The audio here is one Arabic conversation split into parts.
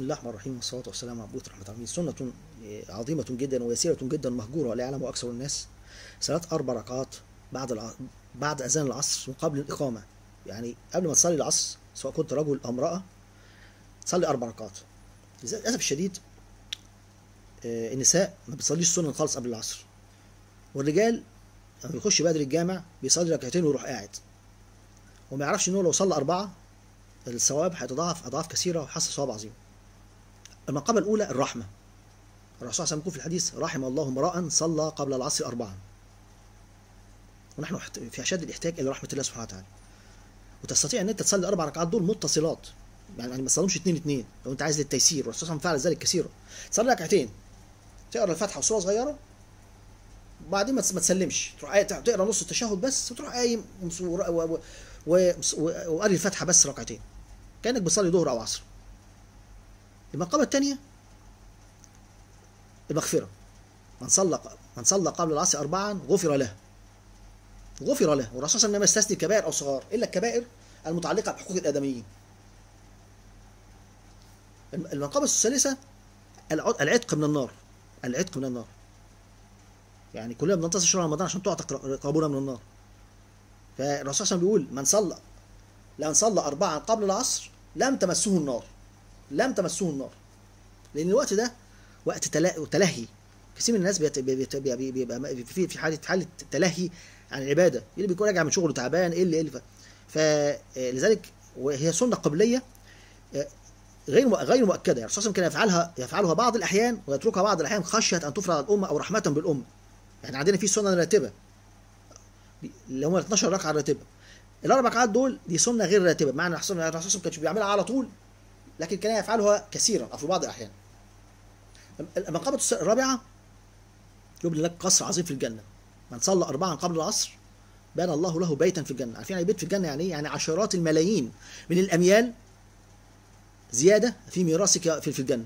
بسم الله الرحمن الرحيم والصلاة والسلام على مبعوث رحمة العالمين سنة عظيمة جدا ويسيرة جدا مهجورة لا يعلمها أكثر الناس. صلاة أربع ركعات بعد الع... بعد أذان العصر وقبل الإقامة. يعني قبل ما تصلي العصر سواء كنت رجل أو امرأة تصلي أربع ركعات. للأسف الشديد آه، النساء ما بتصليش سنة خالص قبل العصر. والرجال لما بيخش بدري الجامع بيصلي ركعتين ويروح قاعد. وما يعرفش إن هو لو صلى أربعة الثواب هيتضاعف أضعاف كثيرة وحصل ثواب عظيم. المقامة الأولى الرحمة. الرسول صلى الله عليه وسلم في الحديث رحم الله امرأ صلى قبل العصر أربعا. ونحن في أشد الاحتياج إلى رحمة الله سبحانه وتعالى. وتستطيع أن أنت تصلي أربع ركعات دول متصلات. يعني ما تصليهمش اتنين اتنين. لو أنت عايز للتيسير والرسول صلى الله عليه وسلم فعل ذلك كثيرا. تصلي ركعتين. تقرأ الفاتحة وسورة صغيرة. وبعدين ما ما تسلمش. تروح آية تقرأ نص التشهد بس وتروح قايم وقاري الفاتحة بس ركعتين. كأنك بتصلي ظهر أو عصر. المقامة الثانية؟ المغفرة. من صلى من صلى قبل العصر أربعا غفر له. غفر له. والرسول صلى الله عليه وسلم يستثني كبائر أو صغار إلا الكبائر المتعلقة بحقوق الآدميين. المقامة الثالثة العتق من النار. العتق من النار. يعني كلنا بننتصر شهر رمضان عشان تعتق رقابنا من النار. فالرسول صلى الله عليه وسلم بيقول من صلى لأن صلى أربعا قبل العصر لم تمسه النار. لم تمسه النار. لأن الوقت ده وقت تلهي. كثير من الناس بيبقى في في حاله حالة تلهي عن العبادة. اللي بيكون راجع من شغله تعبان إيه اللي اللي فلذلك وهي سنة قبلية غير غير مؤكدة. يعني الرسول كان يفعلها يفعلها بعض الأحيان ويتركها بعض الأحيان خشية أن تفرض على الأمة أو رحمة بالأمة. يعني عندنا في سنة راتبة. اللي هم 12 ركعة راتبة. الأربع ركعات دول دي سنة غير راتبة. بمعنى الرسول ما كانش بيعملها على طول. لكن كان يفعلها كثيرا أو في بعض الأحيان. المقامة الرابعة يبني لك قصر عظيم في الجنة. من صلى أربعا قبل العصر بنى الله له بيتا في الجنة. عارفين يعني بيت في الجنة يعني إيه؟ يعني عشرات الملايين من الأميال زيادة في ميراثك في الجنة.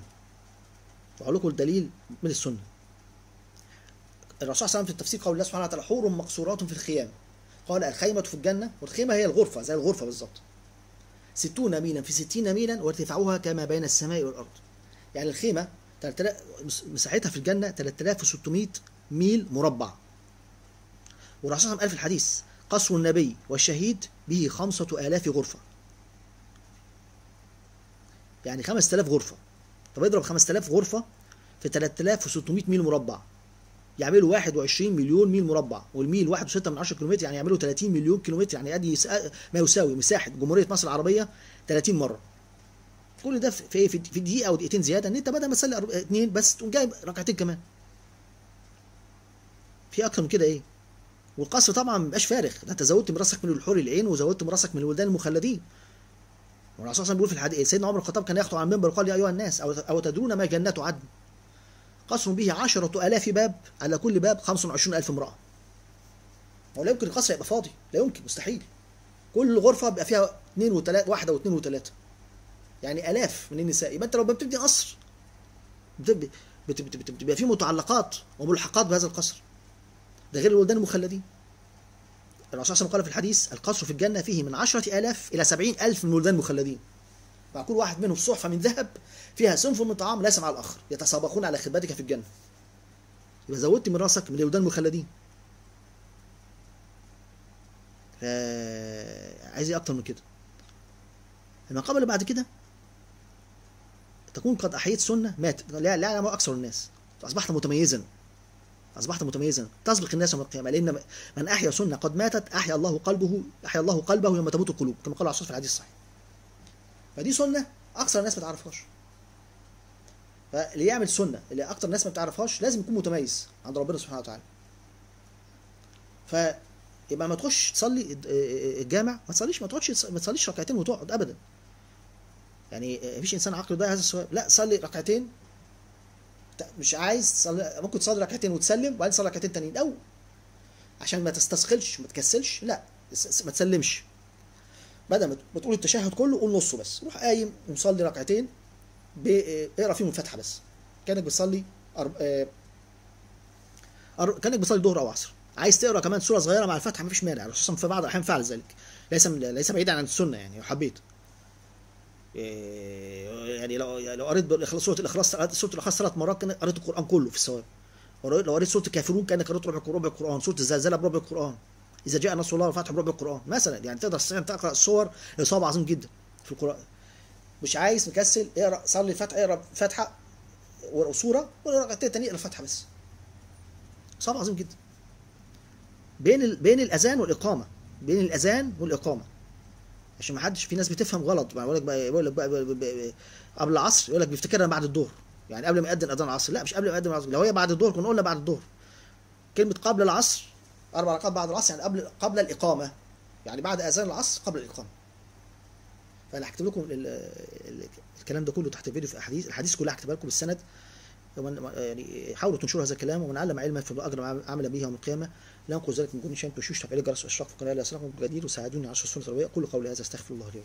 وأقول لكم الدليل من السنة. الرسول صلى الله عليه وسلم في التفسير قول الله سبحانه وتعالى حور مقصورات في الخيام. قال الخيمة في الجنة والخيمة هي الغرفة زي الغرفة بالظبط. ستون ميلا في ستين ميلا وارتفاعها كما بين السماء والأرض. يعني الخيمة مساحتها في الجنة 3600 ميل مربع. والرسول صلى قال في الحديث قصر النبي والشهيد به خمسة آلاف غرفة. يعني 5000 غرفة. طب اضرب 5000 غرفة في 3600 ميل مربع. يعملوا 21 مليون ميل مربع والميل 1.6 من 10 كيلومتر يعني يعملوا 30 مليون كيلومتر يعني أدي ما يساوي مساحة جمهورية مصر العربية 30 مرة. كل ده في إيه؟ في دقيقة أو دقيقتين زيادة إن أنت بدل ما تصلي اثنين بس تقوم جايب ركعتين كمان. في أكتر من كده إيه؟ والقصر طبعا ما بيبقاش فارغ. ده أنت زودت مراسك من الحور العين وزودت مراسك من الولدان المخلدين. والرسول صلى الله عليه وسلم بيقول في الحديث سيدنا عمر الخطاب كان يخطب على المنبر وقال يا أيها الناس أو تدرون ما جنات عدن؟ قصر به عشرة آلاف باب على كل باب 25 ألف امرأة. هو لا يمكن القصر يبقى فاضي لا يمكن مستحيل. كل غرفة بيبقى فيها اثنين وثلاثة واحدة واثنين وثلاثة يعني آلاف من النساء. يبقى أنت لو بتبني قصر بتبقى فيه متعلقات وملحقات بهذا القصر. ده غير الولدان المخلدين. الرسول صلى الله عليه وسلم قال في الحديث القصر في الجنة فيه من عشرة آلاف إلى سبعين ألف من الولدان المخلدين. مع كل واحد منهم صحفة من ذهب فيها صنف من طعام ليس مع الآخر يتسابقون على خدمتك في الجنة. يبقى زودت من راسك من الولدان المخلدين. عايز إيه أكتر من كده؟ المقام اللي بعد كده تكون قد أحييت سنة مات لا لا يعلم أكثر الناس. اصبحت متميزا. أصبحت متميزا. تسبق الناس يوم القيامة لأن من أحيا سنة قد ماتت أحيا الله قلبه أحيا الله قلبه يوم تموت القلوب كما قال الرسول في الحديث الصحيح. فدي سنة أكثر الناس ما تعرفهاش. فاللي يعمل سنة اللي أكتر الناس ما بتعرفهاش لازم يكون متميز عند ربنا سبحانه وتعالى. فيبقى ما تخش تصلي الجامع ما تصليش ما تقعدش ما تصليش ركعتين وتقعد ابدا. يعني مفيش إنسان عاقل ده هذا السؤال. لا صلي ركعتين. مش عايز تصلي ممكن تصلي ركعتين وتسلم وبعدين تصلي ركعتين تانيين. أو عشان ما تستثقلش ما تكسلش لا ما تسلمش. بدل ما تقول التشهد كله قول نصه بس. روح قايم ومصلي ركعتين اقرأ فيهم الفاتحة بس. كأنك بتصلي أرب... أر... كأنك بتصلي ظهر أو عصر عايز تقرأ كمان سورة صغيرة مع الفاتحة؟ مفيش مانع. خصوصا في بعض الأحيان فعل ذلك. ليس ليس بعيدا عن السنة يعني لو حبيت. إيه، يعني لو يعني لو قريت سورة الإخلاص سورة الإخلاص ثلاث مرات قريت القرآن كله في الثواب. لو قريت سورة الكافرون كأنك قريت ربع ربع القرآن سورة الزلزلة بربع القرآن. إذا جاء نصر الله والفتح بربع القرآن. مثلا يعني تقدر تقرأ الصور لصواب عظيم جدا في القرآن. مش عايز مكسل اقرأ صلي الفاتحه اقرأ فاتحه وسورة ولا ركعتين تانية اقرأ الفاتحه بس. صواب عظيم جدا. بين ال... بين الأذان والإقامة بين الأذان والإقامة. عشان ما حدش في ناس بتفهم غلط بقول لك بقى يقول لك بقى قبل العصر يقول لك بيفتكرها بعد الظهر. يعني قبل ما يأذن أذان العصر. لا مش قبل ما يأذن العصر لو هي بعد الظهر كنا قلنا بعد الظهر. كلمة قبل العصر أربع ركعات بعد العصر يعني قبل قبل الإقامة. يعني بعد أذان العصر قبل الإقامة. فأنا هكتب لكم ال- ال- الكلام ده كله تحت الفيديو في احاديث الحديث كلها هكتبها لكم بالسند. ومن يعني حاولوا تنشروا هذا الكلام ومن علم علما فله اجر عمل به يوم القيامة. لا انقذ ذلك من كل شيء تشوش تفعيل الجرس والاشراق في القناه لا يسرقكم جديد وساعدوني على السنة الربيع كل قولي هذا أستغفر الله لي